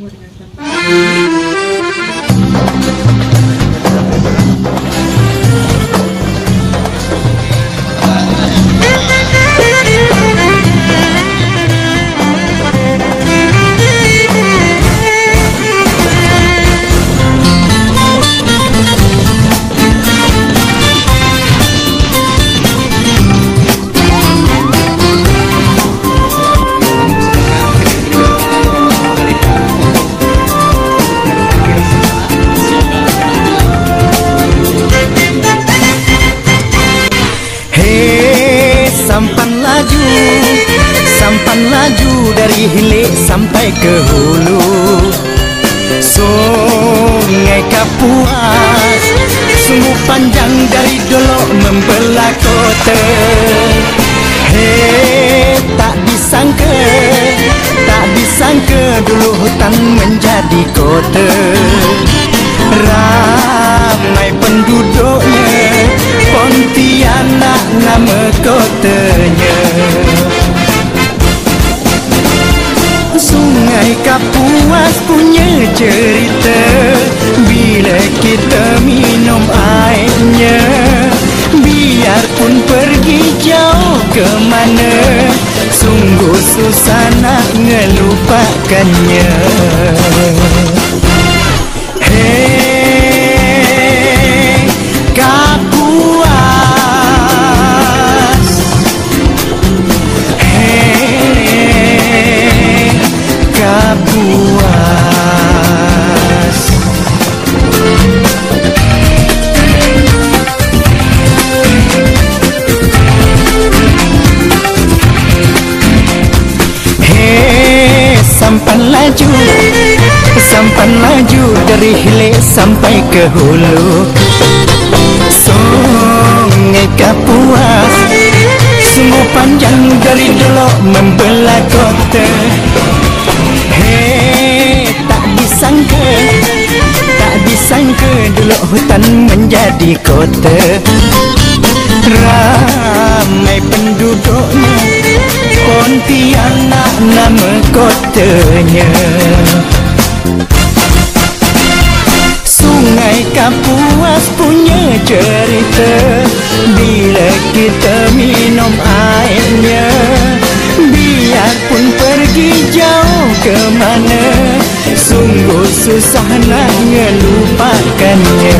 お願いします。Sampan laju dari hilir sampai ke hulu. Sungai Kapuas Sungguh panjang dari dolok membelah kota. Hei tak disangka Tak disangka dulu hutan menjadi kota nama kotanya. Sungai Kapuas punya cerita Bila kita minum airnya Biarpun pergi jauh ke mana Sungguh susah nak ngelupakannya Laju dari hilir sampai ke hulu. Sungai Kapuas Sungguh panjang dari dolok membelah kota. Hei tak disangka Tak disangka dulu hutan menjadi kota. Ramai penduduknya Pontianak nama kotanya cerita Bila kita minum airnya Biarpun pergi jauh ke mana Sungguh susah nak ngelupakannya